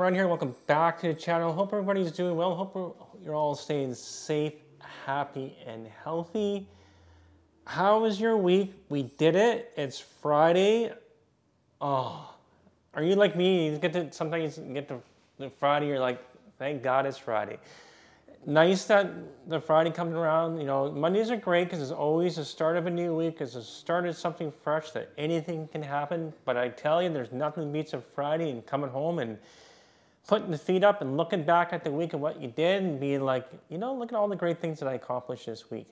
Ryan here. Welcome back to the channel. Hope everybody's doing well. Hope you're all staying safe, happy, and healthy. How was your week? We did it. It's Friday. Oh, are you like me? You get to sometimes get to the Friday. You're like, thank God it's Friday. Nice that the Friday comes around. You know, Mondays are great because it's always the start of a new week. It's the start of something fresh that anything can happen. But I tell you, there's nothing beats a Friday and coming home and putting the feet up and looking back at the week and what you did and being like, you know, look at all the great things that I accomplished this week.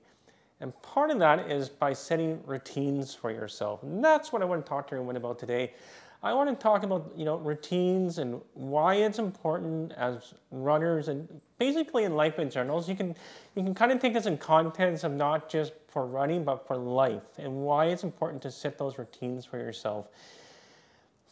And part of that is by setting routines for yourself. And that's what I want to talk to everyone about today. I want to talk about, you know, routines and why it's important as runners and basically in life in general. So you can you can kind of take this in contents of not just for running, but for life and why it's important to set those routines for yourself.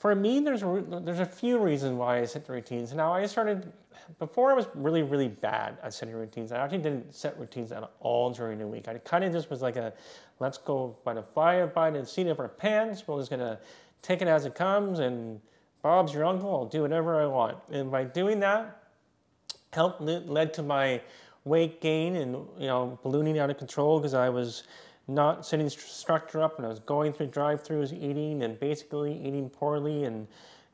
For me, there's there's a few reasons why I set the routines. Now, I started, before I was really, really bad at setting routines. I actually didn't set routines at all during the week. I kind of just was like a, let's go by the fire, by the seat of our pants. We're just going to take it as it comes, and Bob's your uncle. I'll do whatever I want. And by doing that, helped led to my weight gain and you know ballooning out of control because I was not setting structure up and I was going through drive-throughs eating and basically eating poorly and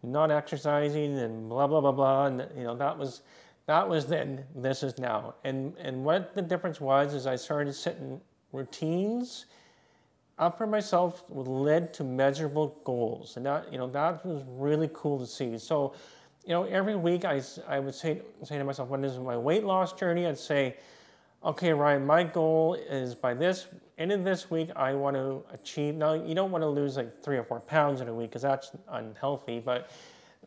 not exercising and blah blah blah blah. And you know that was that was then this is now. And and what the difference was is I started setting routines up for myself led to measurable goals. And that you know that was really cool to see. So you know every week I, I would say say to myself when is my weight loss journey? I'd say okay Ryan my goal is by this end of this week, I want to achieve. Now, you don't want to lose like three or four pounds in a week because that's unhealthy, but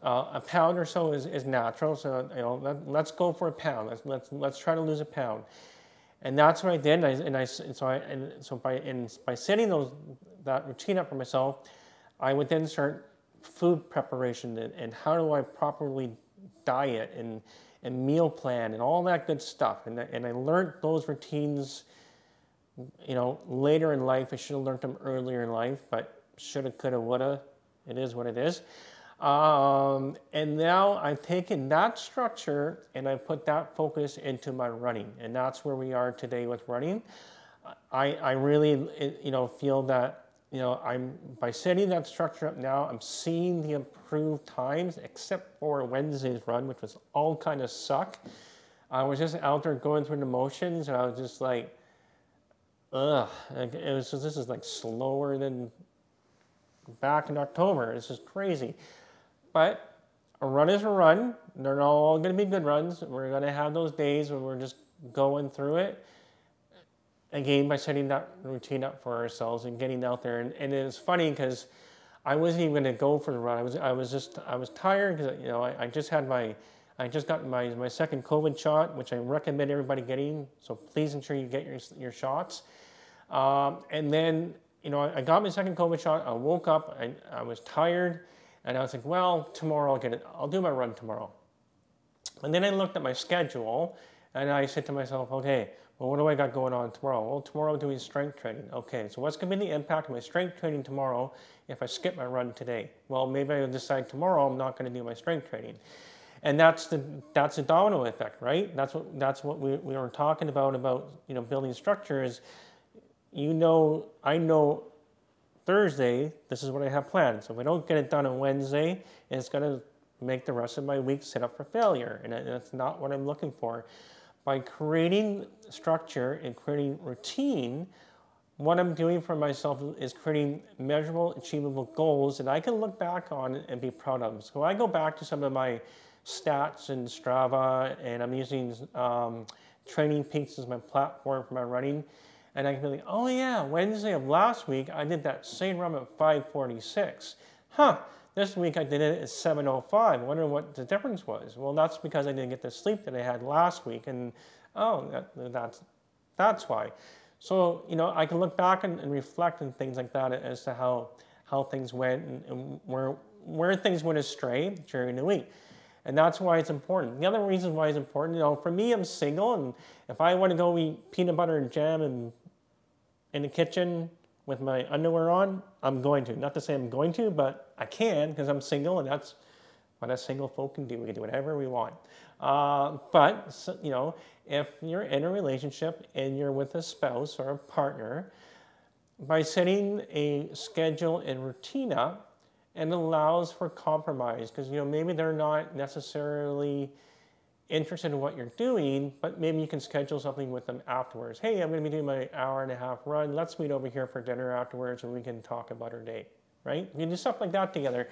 uh, a pound or so is, is natural. So, you know, let, us go for a pound. Let's, let's, let's try to lose a pound. And that's what I did. And, I, and, I, and so, I, and so by, in, by setting those, that routine up for myself, I would then start food preparation and, and how do I properly diet and, and meal plan and all that good stuff. And, and I learned those routines you know, later in life. I should have learned them earlier in life, but shoulda, coulda, woulda. It is what it is. Um, and now I've taken that structure and I've put that focus into my running, and that's where we are today with running. I, I really, you know, feel that you know I'm by setting that structure up now. I'm seeing the improved times, except for Wednesday's run, which was all kind of suck. I was just out there going through the motions, and I was just like ugh, it was this is like slower than back in October. This is crazy. But a run is a run. They're not all going to be good runs. We're going to have those days where we're just going through it. Again, by setting that routine up for ourselves and getting out there. And, and it's funny because I wasn't even going to go for the run. I was, I was just, I was tired because, you know, I, I just had my, I just got my, my second COVID shot, which I recommend everybody getting. So please ensure you get your, your shots. Um, and then, you know, I got my second COVID shot. I woke up, I, I was tired, and I was like, well, tomorrow I'll get it. I'll do my run tomorrow. And then I looked at my schedule, and I said to myself, okay, well, what do I got going on tomorrow? Well, tomorrow I'm doing strength training. Okay, so what's going to be the impact of my strength training tomorrow if I skip my run today? Well, maybe I'll decide tomorrow I'm not going to do my strength training. And that's the that's a domino effect, right? That's what that's what we, we were talking about about you know building structures you know, I know Thursday, this is what I have planned. So if I don't get it done on Wednesday, it's going to make the rest of my week set up for failure. And that's not what I'm looking for. By creating structure and creating routine, what I'm doing for myself is creating measurable, achievable goals that I can look back on and be proud of. So I go back to some of my stats in Strava, and I'm using um, Training Peaks as my platform for my running. And I can be like, oh yeah, Wednesday of last week, I did that same run at 546. Huh, this week I did it at 705. I wonder what the difference was. Well, that's because I didn't get the sleep that I had last week. And oh, that, that's, that's why. So, you know, I can look back and, and, reflect and things like that as to how, how things went and, and where, where things went astray during the week. And that's why it's important. The other reason why it's important, you know, for me, I'm single, and if I want to go eat peanut butter and jam and in the kitchen with my underwear on, I'm going to. Not to say I'm going to, but I can because I'm single and that's what a single folk can do. We can do whatever we want. Uh, but, you know, if you're in a relationship and you're with a spouse or a partner, by setting a schedule and routine up, it allows for compromise because, you know, maybe they're not necessarily interested in what you're doing, but maybe you can schedule something with them afterwards. Hey, I'm going to be doing my hour and a half run. Let's meet over here for dinner afterwards and we can talk about our day, right? You can do stuff like that together.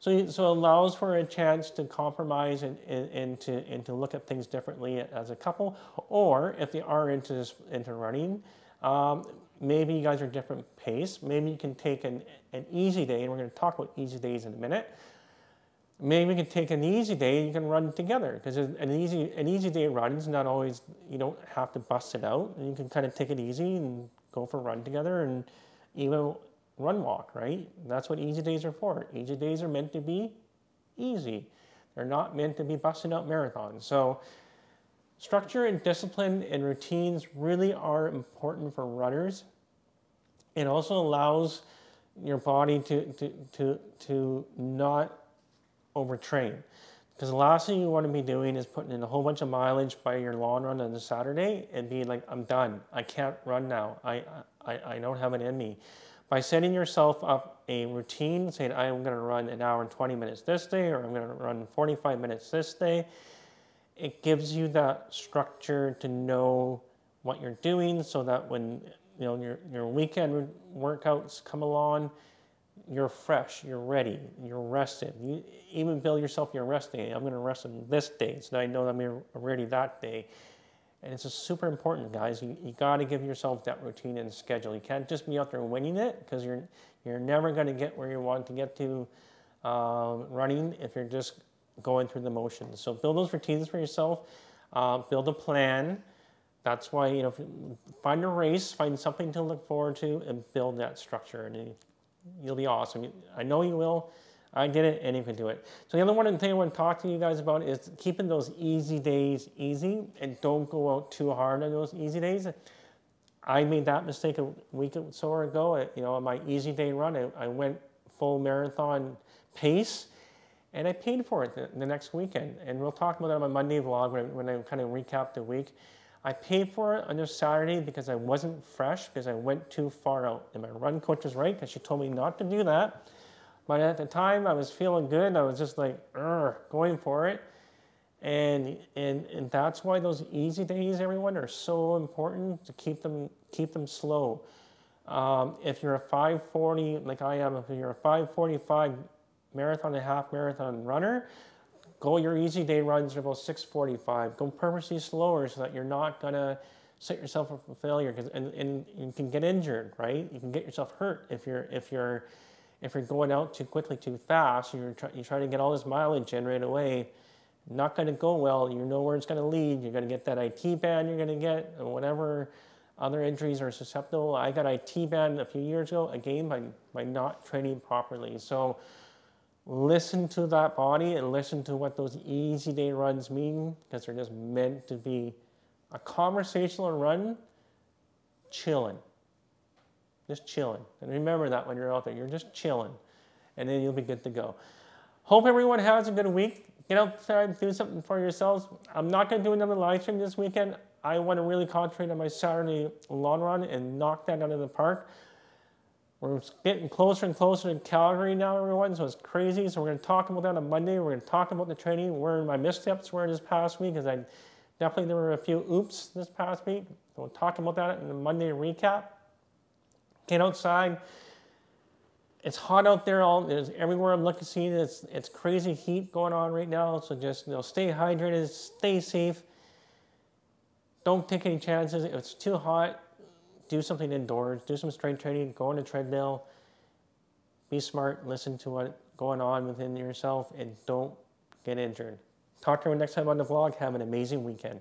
So, so it allows for a chance to compromise and, and, and, to, and to look at things differently as a couple. Or if they are into, into running, um, maybe you guys are different pace. Maybe you can take an, an easy day, and we're going to talk about easy days in a minute. Maybe you can take an easy day and you can run together because an easy an easy day run is not always you don't have to bust it out. and You can kind of take it easy and go for a run together and even run walk, right? That's what easy days are for. Easy days are meant to be easy. They're not meant to be busting out marathons. So structure and discipline and routines really are important for runners. It also allows your body to, to, to, to not overtrain. Because the last thing you want to be doing is putting in a whole bunch of mileage by your long run on the Saturday and being like, I'm done. I can't run now. I, I, I don't have it in me by setting yourself up a routine, saying, I'm going to run an hour and 20 minutes this day, or I'm going to run 45 minutes this day, it gives you that structure to know what you're doing so that when you know your, your weekend workouts come along, you're fresh, you're ready, you're rested. You even build yourself your rest day. I'm going to rest on this day, so I know that I'm ready that day. And it's super important, guys. You, you got to give yourself that routine and schedule. You can't just be out there winning it because you're you're never going to get where you want to get to um, running if you're just going through the motions. So build those routines for yourself. Uh, build a plan. That's why you know find a race, find something to look forward to, and build that structure, and you'll be awesome. I know you will. I did it and you can do it. So the other one thing I want to talk to you guys about is keeping those easy days easy and don't go out too hard on those easy days. I made that mistake a week or so ago. You know, on my easy day run, I, went full marathon pace and I paid for it the, next weekend. And we'll talk about that on my Monday vlog when, when I kind of recap the week. I paid for it on a Saturday because I wasn't fresh because I went too far out. And my run coach was right because she told me not to do that. But at the time, I was feeling good. I was just like, going for it. And, and, and that's why those easy days, everyone, are so important to keep them, keep them slow. Um, if you're a 540, like I am, if you're a 545 marathon and half marathon runner, go your easy day runs are about 645. Go purposely slower so that you're not going to set yourself up for failure and, and you can get injured, right? You can get yourself hurt if you're, if you're, if you're going out too quickly, too fast, you're, try, you're trying to get all this mileage in right away, not going to go well. You know where it's going to lead. You're going to get that IT band you're going to get, whatever other injuries are susceptible. I got IT band a few years ago, again, by, by not training properly. So listen to that body and listen to what those easy day runs mean, because they're just meant to be a conversational run, chilling just chilling. And remember that when you're out there, you're just chilling, and then you'll be good to go. Hope everyone has a good week. Get outside, do something for yourselves. I'm not going to do another live stream this weekend. I want to really concentrate on my Saturday long run and knock that out of the park. We're getting closer and closer to Calgary now, everyone, so it's crazy. So we're going to talk about that on Monday. We're going to talk about the training, where my missteps were this past week, because I definitely there were a few oops this past week. So we'll talk about that in the Monday recap. Get outside. It's hot out there. All there's everywhere I'm looking, seeing it's it's crazy heat going on right now. So just you know, stay hydrated, stay safe. Don't take any chances. If it's too hot, do something indoors. Do some strength training. Go on a treadmill. Be smart. Listen to what's going on within yourself, and don't get injured. Talk to you next time on the vlog. Have an amazing weekend.